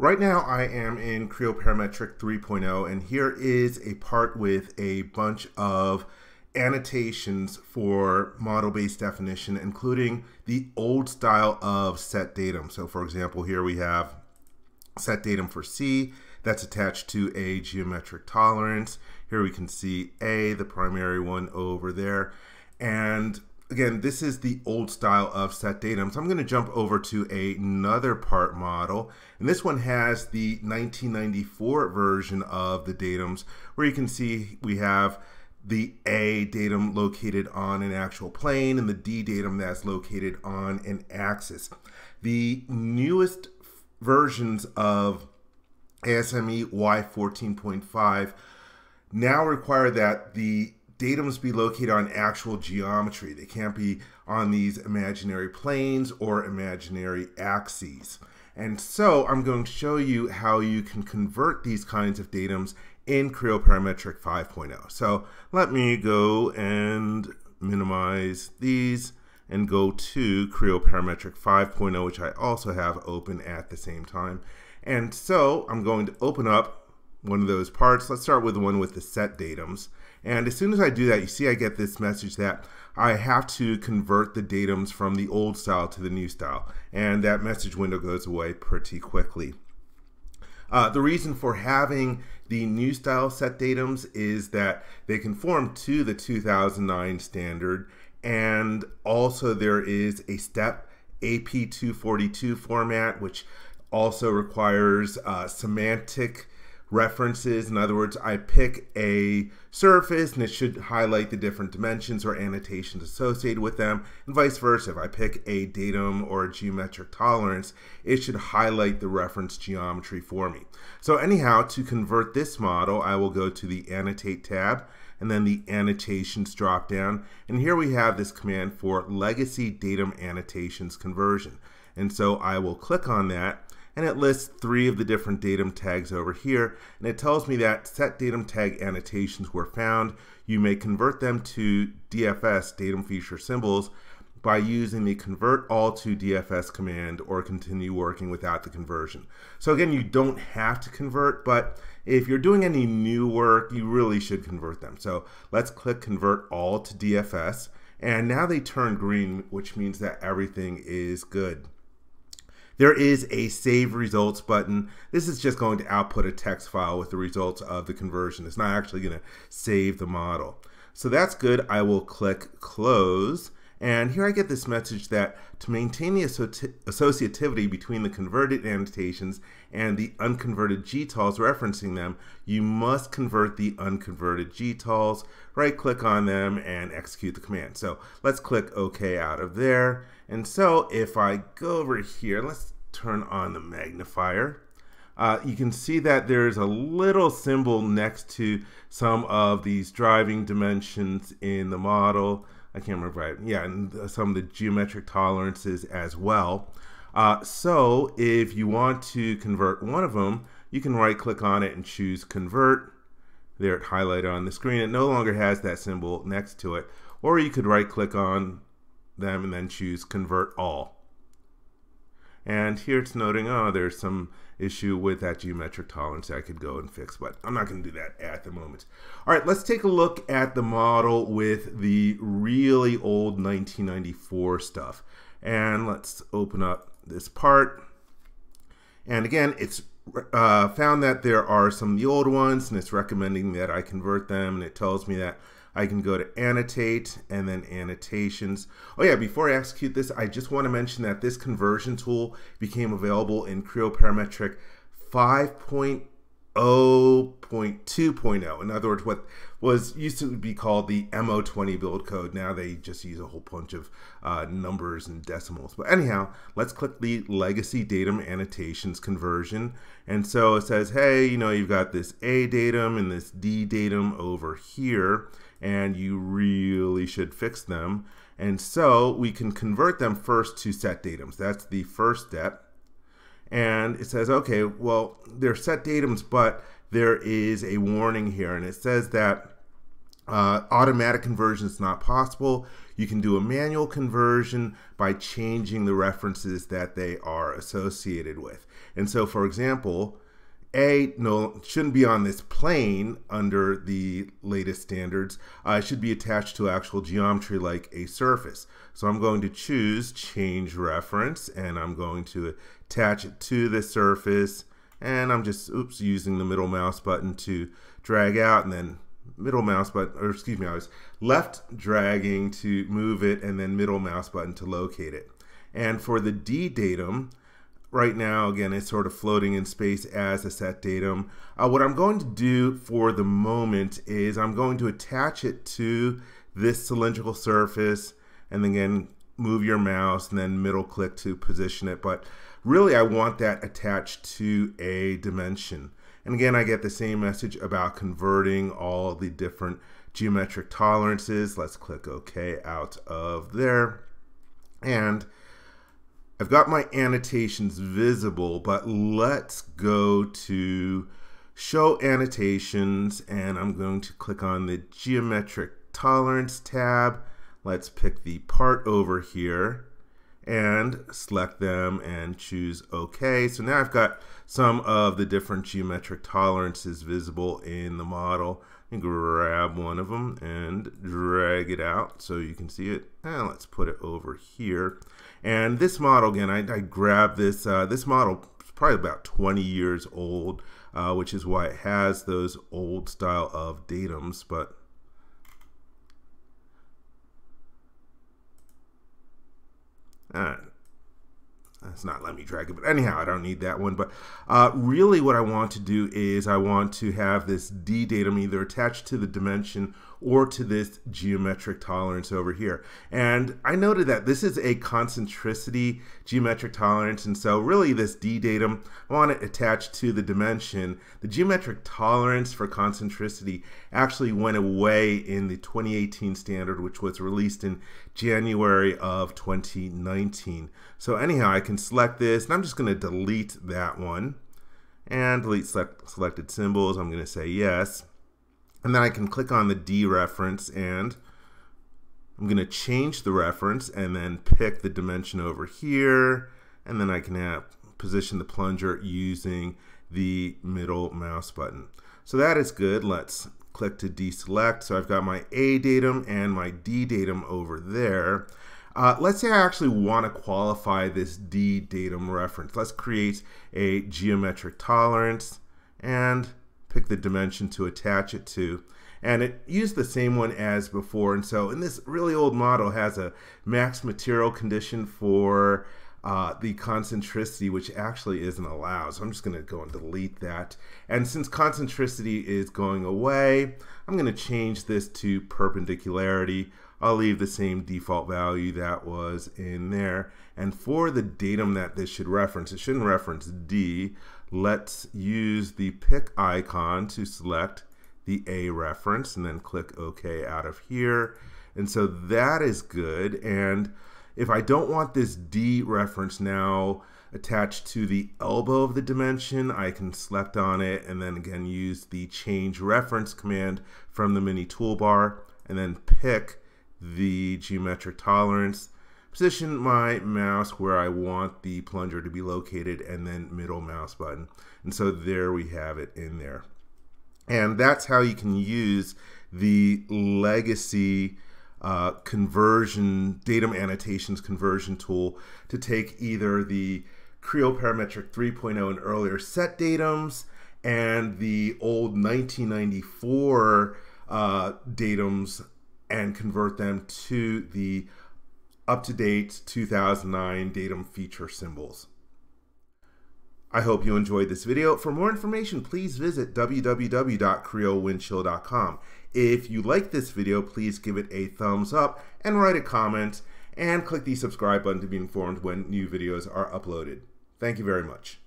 Right now I am in Creo Parametric 3.0 and here is a part with a bunch of annotations for model-based definition including the old style of set datum. So for example here we have set datum for C that's attached to a geometric tolerance. Here we can see A, the primary one over there. And again, this is the old style of set datum. So I'm going to jump over to another part model. And this one has the 1994 version of the datums where you can see we have the A datum located on an actual plane and the D datum that's located on an axis. The newest versions of ASME Y14.5 now require that the datums be located on actual geometry. They can't be on these imaginary planes or imaginary axes. And so I'm going to show you how you can convert these kinds of datums in Creo Parametric 5.0. So let me go and minimize these and go to Creo Parametric 5.0, which I also have open at the same time. And so I'm going to open up one of those parts. Let's start with the one with the set datums. And as soon as I do that, you see I get this message that I have to convert the datums from the old style to the new style. And that message window goes away pretty quickly. Uh, the reason for having the new style set datums is that they conform to the 2009 standard. And also there is a step AP242 format, which also requires uh, semantic references. In other words, I pick a surface and it should highlight the different dimensions or annotations associated with them, and vice versa. If I pick a datum or a geometric tolerance, it should highlight the reference geometry for me. So anyhow, to convert this model, I will go to the Annotate tab and then the Annotations dropdown. And here we have this command for Legacy Datum Annotations Conversion. And so I will click on that and it lists three of the different datum tags over here and it tells me that set datum tag annotations were found. You may convert them to DFS datum feature symbols by using the convert all to DFS command or continue working without the conversion. So again, you don't have to convert, but if you're doing any new work, you really should convert them. So let's click convert all to DFS. And now they turn green, which means that everything is good. There is a save results button. This is just going to output a text file with the results of the conversion. It's not actually going to save the model. So that's good. I will click close. And here I get this message that to maintain the associativity between the converted annotations and the unconverted GTOLs referencing them, you must convert the unconverted GTOLs, right click on them and execute the command. So let's click OK out of there. And so if I go over here, let's turn on the magnifier. Uh, you can see that there's a little symbol next to some of these driving dimensions in the model. I can't remember right. Yeah, and some of the geometric tolerances as well. Uh, so if you want to convert one of them, you can right click on it and choose convert. There it highlighted on the screen. It no longer has that symbol next to it. Or you could right click on them and then choose convert all. And here it's noting, oh, there's some issue with that geometric tolerance that I could go and fix, but I'm not going to do that at the moment. All right, let's take a look at the model with the really old 1994 stuff. And let's open up this part. And again, it's uh, found that there are some of the old ones, and it's recommending that I convert them, and it tells me that I can go to annotate and then annotations. Oh yeah, before I execute this, I just want to mention that this conversion tool became available in Creo Parametric 5.0.2.0. In other words, what was used to be called the M020 build code. Now they just use a whole bunch of uh, numbers and decimals. But anyhow, let's click the legacy datum annotations conversion. And so it says, hey, you know, you've got this A datum and this D datum over here and you really should fix them. And so we can convert them first to set datums. That's the first step. And it says, okay, well, they're set datums, but there is a warning here. And it says that Uh, automatic conversion is not possible. You can do a manual conversion by changing the references that they are associated with. And so, for example, A no shouldn't be on this plane under the latest standards. Uh, it should be attached to actual geometry like a surface. So I'm going to choose change reference and I'm going to attach it to the surface and I'm just oops using the middle mouse button to drag out and then middle mouse button, or excuse me, I was left dragging to move it and then middle mouse button to locate it. And for the D datum, right now, again, it's sort of floating in space as a set datum. Uh, what I'm going to do for the moment is I'm going to attach it to this cylindrical surface and then again, move your mouse and then middle click to position it. But really, I want that attached to a dimension. And again, I get the same message about converting all the different geometric tolerances. Let's click OK out of there. And I've got my annotations visible, but let's go to show annotations and I'm going to click on the geometric tolerance tab. Let's pick the part over here and select them and choose OK. So now I've got some of the different geometric tolerances visible in the model. And grab one of them and drag it out so you can see it. And let's put it over here. And this model, again, I, I grabbed this. Uh, this model is probably about 20 years old, uh, which is why it has those old style of datums. But Uh, it's not let me drag it, but anyhow, I don't need that one. But uh, really what I want to do is I want to have this D datum either attached to the dimension or to this geometric tolerance over here. And I noted that this is a concentricity geometric tolerance. And so really this D datum, I want it attached to the dimension. The geometric tolerance for concentricity actually went away in the 2018 standard, which was released in January of 2019. So anyhow, I can select this and I'm just gonna delete that one and delete select, selected symbols. I'm gonna say yes. And then I can click on the D reference and I'm going to change the reference and then pick the dimension over here. And then I can have, position the plunger using the middle mouse button. So that is good. Let's click to deselect. So I've got my A datum and my D datum over there. Uh, let's say I actually want to qualify this D datum reference. Let's create a geometric tolerance and pick the dimension to attach it to. And it used the same one as before. And so in this really old model has a max material condition for uh, the concentricity, which actually isn't allowed. So I'm just going to go and delete that. And since concentricity is going away, I'm going to change this to perpendicularity. I'll leave the same default value that was in there. And for the datum that this should reference, it shouldn't reference D. Let's use the pick icon to select the A reference and then click OK out of here. And so that is good. And if I don't want this D reference now attached to the elbow of the dimension, I can select on it and then again use the change reference command from the mini toolbar and then pick the geometric tolerance position my mouse where I want the plunger to be located and then middle mouse button. And so there we have it in there. And that's how you can use the legacy uh, conversion, datum annotations conversion tool to take either the Creo Parametric 3.0 and earlier set datums and the old 1994 uh, datums and convert them to the up-to-date 2009 datum feature symbols. I hope you enjoyed this video. For more information, please visit www.creowindchill.com. If you like this video, please give it a thumbs up and write a comment and click the subscribe button to be informed when new videos are uploaded. Thank you very much.